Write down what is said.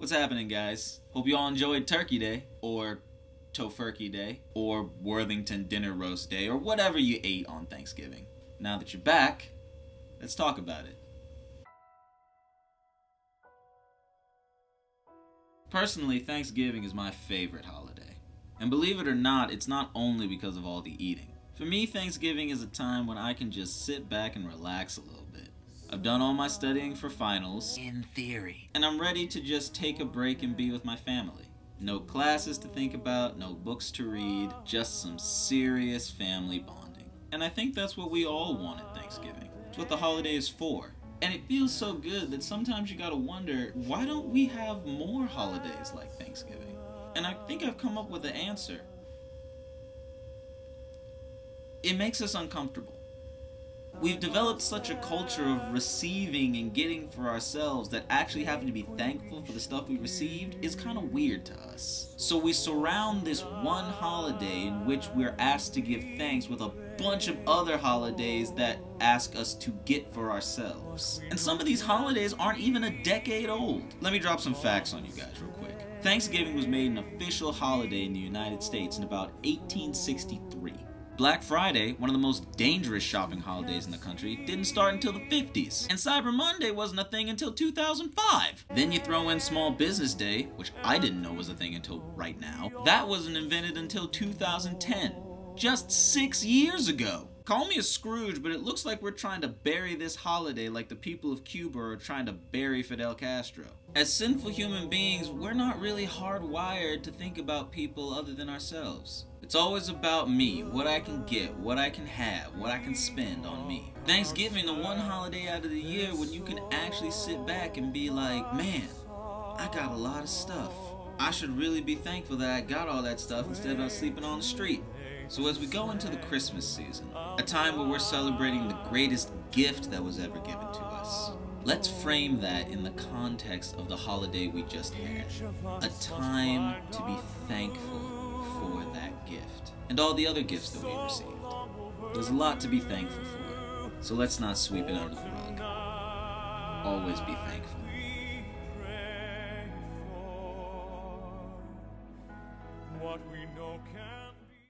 What's happening, guys? Hope you all enjoyed Turkey Day, or Tofurkey Day, or Worthington Dinner Roast Day, or whatever you ate on Thanksgiving. Now that you're back, let's talk about it. Personally, Thanksgiving is my favorite holiday. And believe it or not, it's not only because of all the eating. For me, Thanksgiving is a time when I can just sit back and relax a little bit. I've done all my studying for finals, in theory, and I'm ready to just take a break and be with my family. No classes to think about, no books to read, just some serious family bonding. And I think that's what we all want at Thanksgiving. It's what the holiday is for. And it feels so good that sometimes you gotta wonder, why don't we have more holidays like Thanksgiving? And I think I've come up with the answer. It makes us uncomfortable. We've developed such a culture of receiving and getting for ourselves that actually having to be thankful for the stuff we received is kind of weird to us. So we surround this one holiday in which we're asked to give thanks with a bunch of other holidays that ask us to get for ourselves. And some of these holidays aren't even a decade old. Let me drop some facts on you guys real quick. Thanksgiving was made an official holiday in the United States in about 1863. Black Friday, one of the most dangerous shopping holidays in the country, didn't start until the 50s. And Cyber Monday wasn't a thing until 2005. Then you throw in Small Business Day, which I didn't know was a thing until right now. That wasn't invented until 2010. Just six years ago. Call me a Scrooge, but it looks like we're trying to bury this holiday like the people of Cuba are trying to bury Fidel Castro. As sinful human beings, we're not really hardwired to think about people other than ourselves. It's always about me, what I can get, what I can have, what I can spend on me. Thanksgiving, the one holiday out of the year when you can actually sit back and be like, man, I got a lot of stuff. I should really be thankful that I got all that stuff instead of sleeping on the street. So as we go into the Christmas season, a time where we're celebrating the greatest gift that was ever given to us, let's frame that in the context of the holiday we just had. A time to be thankful for that gift and all the other gifts that we received. There's a lot to be thankful for, so let's not sweep it under the rug. Always be thankful. What we know can